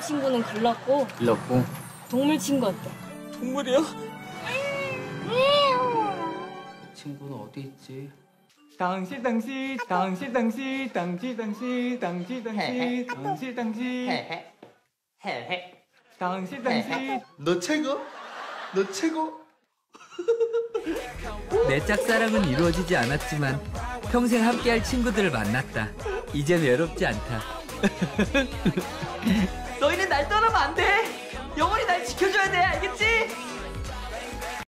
친구는 글렀고 길렀고 동물 친구 어때? 동물이야? 친구는 어디 있지? 당시 당시 당시 당시 당시 당시 당시 당시 당시 당시 당시 당시 너 최고? 너 최고? 내 짝사랑은 이루어지지 않았지만 평생 함께할 친구들을 만났다. 이젠 외롭지 않다. 너희는 날 떠나면 안 돼. 영원히 날 지켜줘야 돼. 알겠지?